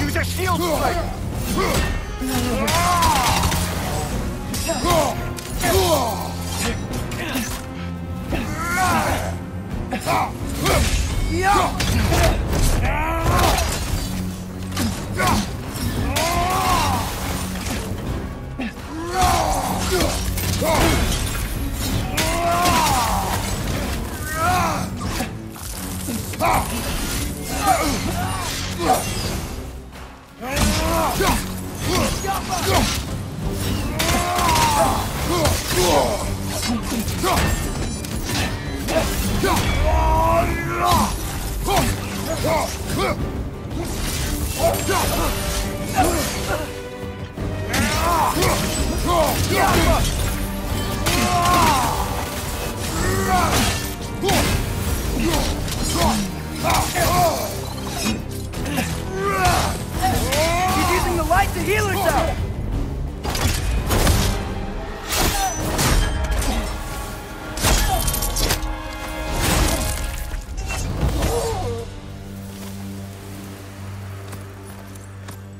Use a shield strike! He's the light to heal herself!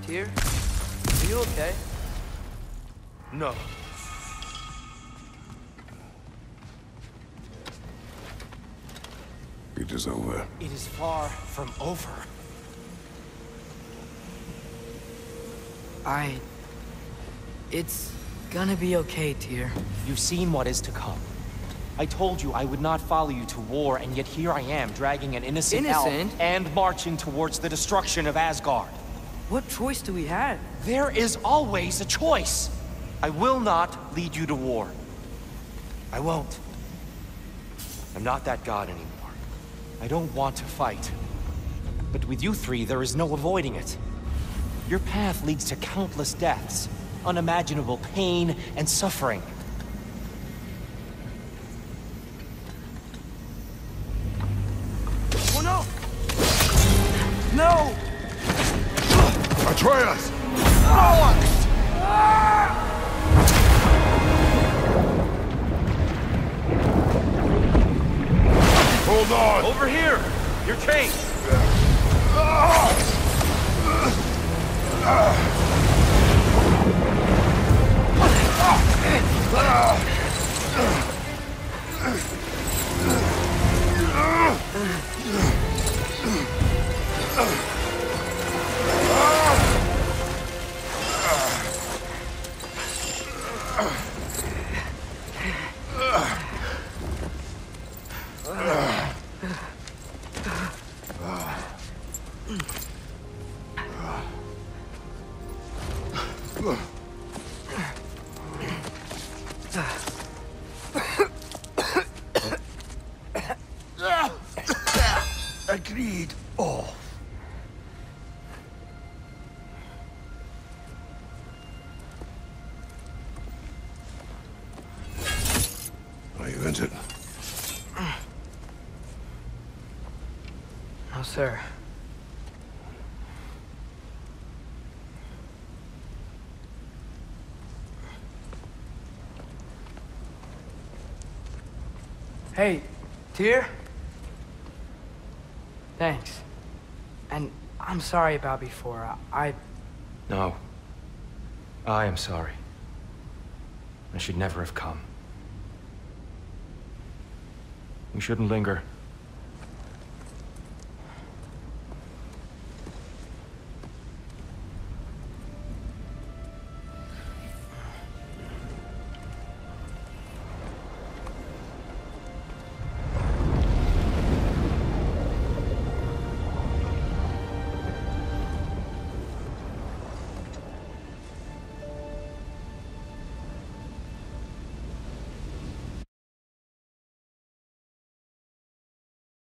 Tyr, are you okay? No. It is over. It is far from over. I... It's gonna be okay, Tyr. You've seen what is to come. I told you I would not follow you to war, and yet here I am, dragging an innocent, elf Innocent? and marching towards the destruction of Asgard. What choice do we have? There is always a choice. I will not lead you to war. I won't. I'm not that god anymore. I don't want to fight. But with you three, there is no avoiding it. Your path leads to countless deaths, unimaginable pain and suffering. Oh no! No! Atreus! Ah! Hold on! Over here! Your chains! Agreed. Oh. Are you injured? No, sir. Hey, Tyr? Thanks. And I'm sorry about before. I... I- No. I am sorry. I should never have come. We shouldn't linger.